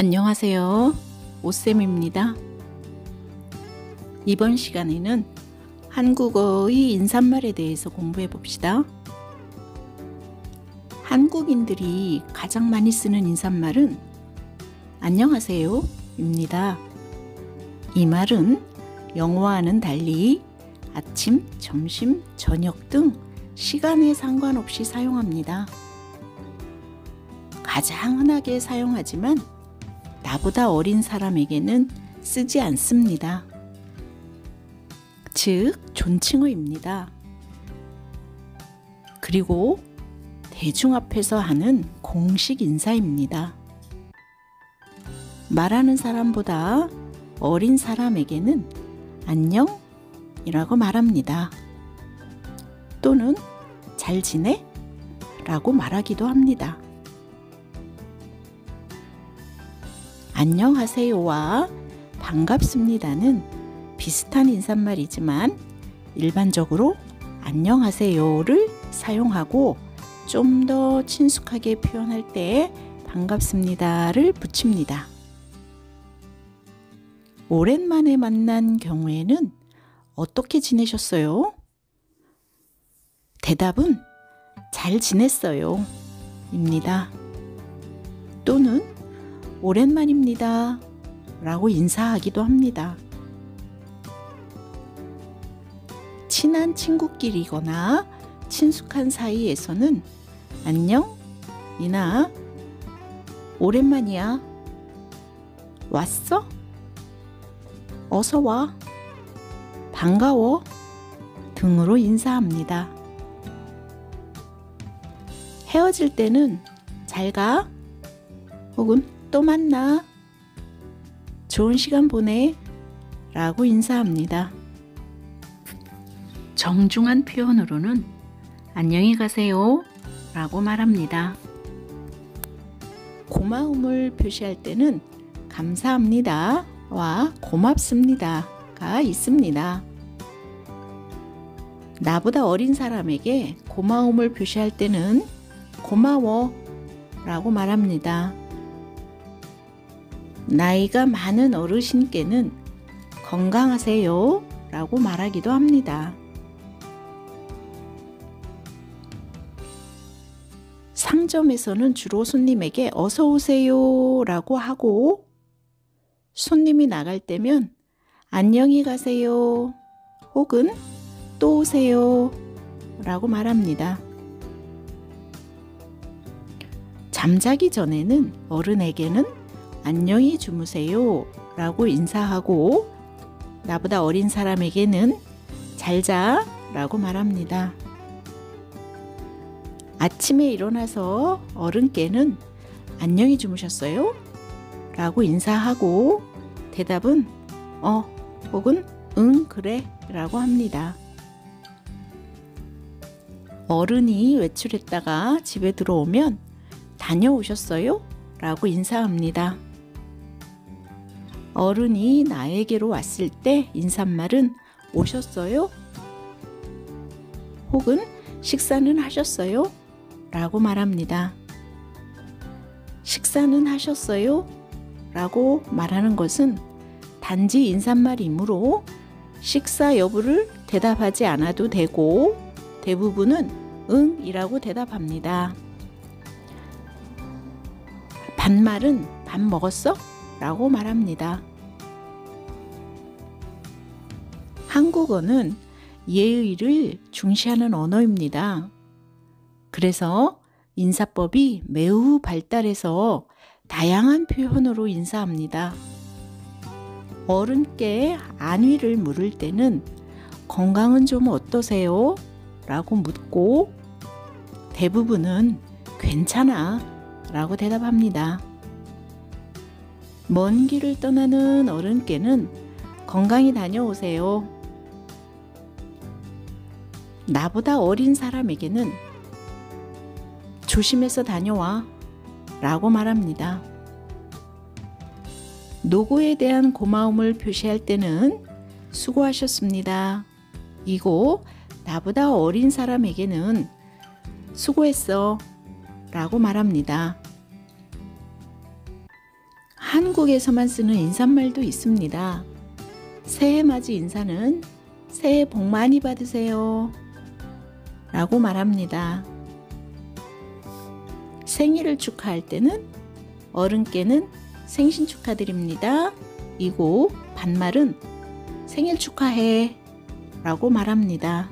안녕하세요. 오쌤입니다. 이번 시간에는 한국어의 인사말에 대해서 공부해 봅시다. 한국인들이 가장 많이 쓰는 인사말은 안녕하세요 입니다. 이 말은 영어와는 달리 아침, 점심, 저녁 등 시간에 상관없이 사용합니다. 가장 흔하게 사용하지만 나보다 어린 사람에게는 쓰지 않습니다. 즉, 존칭어입니다. 그리고 대중 앞에서 하는 공식 인사입니다. 말하는 사람보다 어린 사람에게는 안녕 이라고 말합니다. 또는 잘 지내? 라고 말하기도 합니다. 안녕하세요와 반갑습니다는 비슷한 인사말이지만 일반적으로 안녕하세요를 사용하고 좀 더 친숙하게 표현할 때 반갑습니다를 붙입니다. 오랜만에 만난 경우에는 어떻게 지내셨어요? 대답은 잘 지냈어요. 입니다. 또는 오랜만입니다. 라고 인사하기도 합니다. 친한 친구끼리거나 친숙한 사이에서는 안녕, 이나, 오랜만이야. 왔어? 어서 와. 반가워. 등으로 인사합니다. 헤어질 때는 잘 가. 혹은 또 만나. 좋은 시간 보내. 라고 인사합니다. 정중한 표현으로는 안녕히 가세요. 라고 말합니다. 고마움을 표시할 때는 감사합니다. 와 고맙습니다. 가 있습니다. 나보다 어린 사람에게 고마움을 표시할 때는 고마워 라고 말합니다. 나이가 많은 어르신께는 건강하세요 라고 말하기도 합니다. 상점에서는 주로 손님에게 어서 오세요 라고 하고 손님이 나갈 때면 안녕히 가세요 혹은 또 오세요 라고 말합니다. 잠자기 전에는 어른에게는 안녕히 주무세요 라고 인사하고 나보다 어린 사람에게는 잘자 라고 말합니다. 아침에 일어나서 어른께는 안녕히 주무셨어요? 라고 인사하고 대답은 어 혹은 응 그래 라고 합니다. 어른이 외출했다가 집에 들어오면 다녀오셨어요? 라고 인사합니다. 어른이 나에게로 왔을 때 인사말은 오셨어요? 혹은 식사는 하셨어요? 라고 말합니다. 식사는 하셨어요? 라고 말하는 것은 단지 인사말이므로 식사 여부를 대답하지 않아도 되고 대부분은 응 이라고 대답합니다. 반말은 밥 먹었어? 라고 말합니다. 한국어는 예의를 중시하는 언어입니다. 그래서 인사법이 매우 발달해서 다양한 표현으로 인사합니다. 어른께 안위를 물을 때는 건강은 좀 어떠세요? 라고 묻고 대부분은 괜찮아 라고 대답합니다. 먼 길을 떠나는 어른께는 건강히 다녀오세요. 나보다 어린 사람에게는 조심해서 다녀와 라고 말합니다. 노고에 대한 고마움을 표시할 때는 수고하셨습니다. 이고 나보다 어린 사람에게는 수고했어 라고 말합니다. 한국에서만 쓰는 인사말도 있습니다. 새해 맞이 인사는 새해 복 많이 받으세요. 라고 말합니다. 생일을 축하할 때는 어른께는 생신 축하드립니다. 이고 반말은 생일 축하해 라고 말합니다.